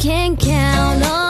Can't count on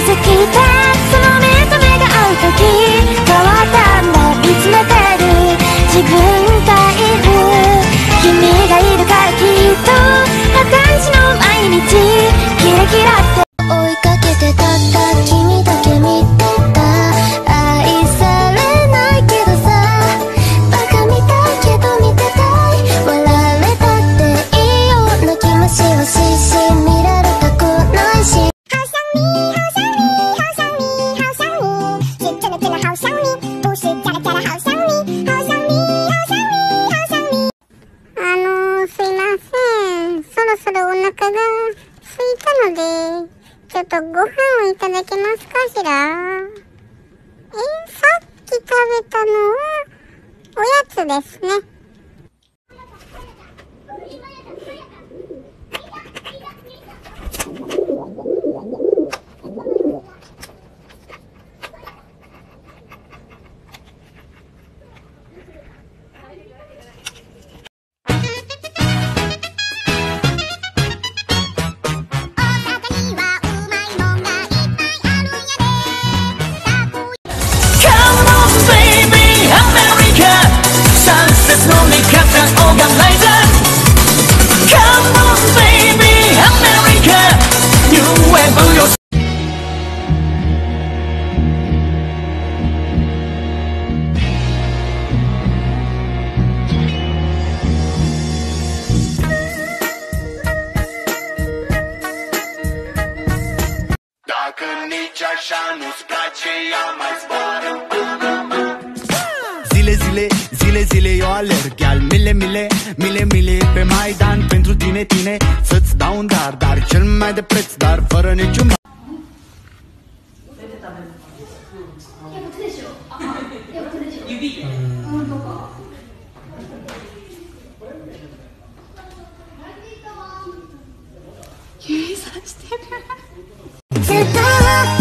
きますかしら？え、さっき食べたのは、おやつですね。Mile, mile pe Maidan Pentru tine, tine Să-ți dau un dar Dar cel mai de preț Dar fără niciun Să te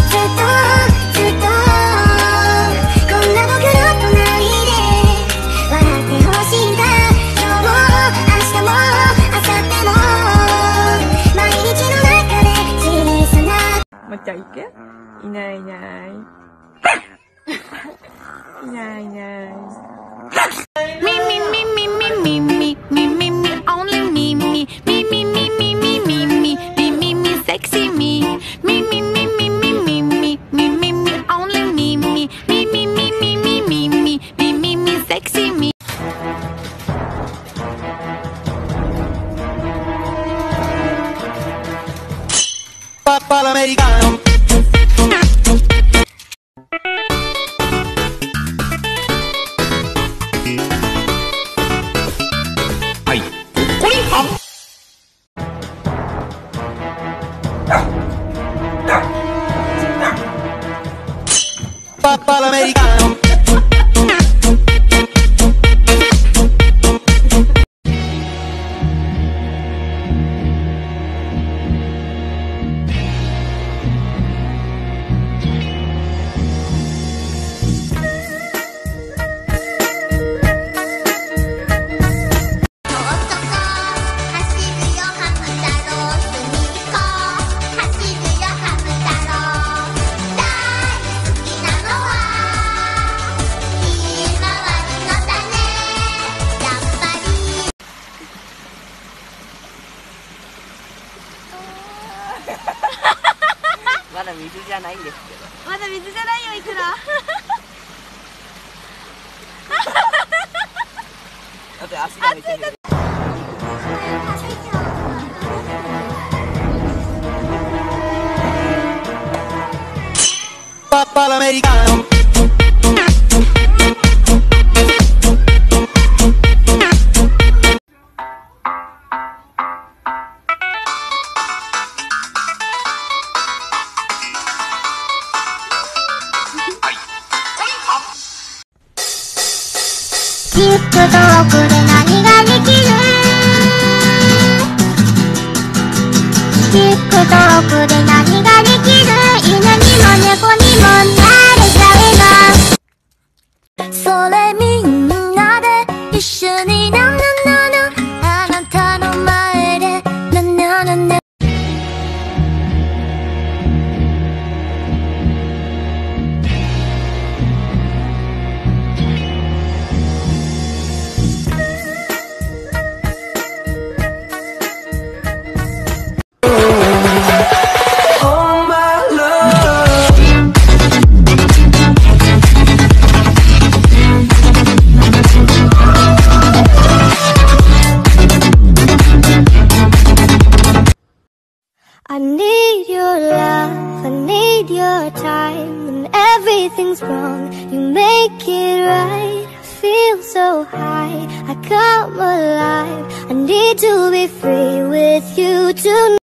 水じゃないよいくら。だって足がパパラメリカ TikTok で何ができる TikTok で何ができる？Everything's wrong, you make it right. I feel so high, I come alive. I need to be free with you tonight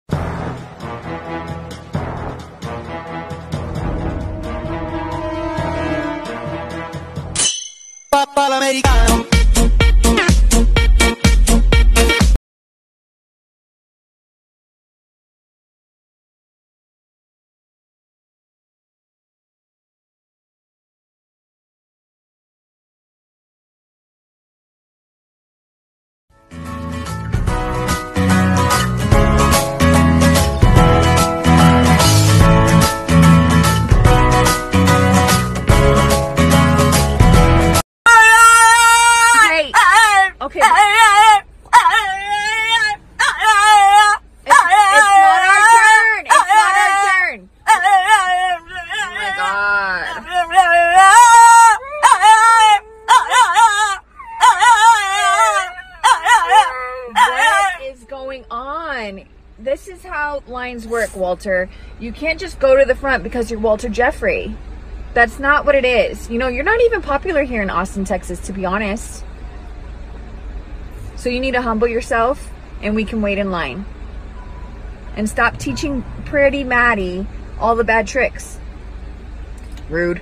Walter. You can't just go to the front because you're Walter Jeffrey. That's not what it is. You know, you're not even popular here in Austin, Texas, to be honest. So you need to humble yourself and we can wait in line. And stop teaching pretty Maddie all the bad tricks. Rude.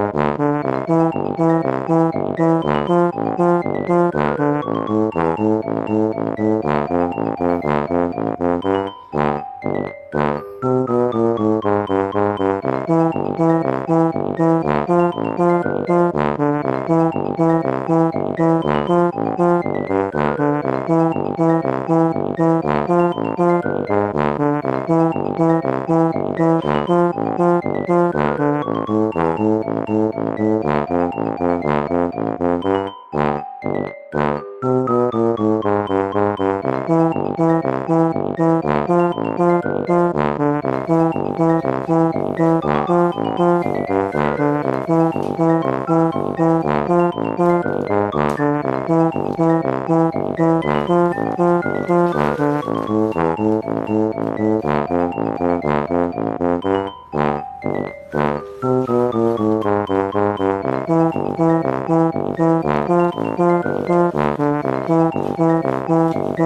Thank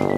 you.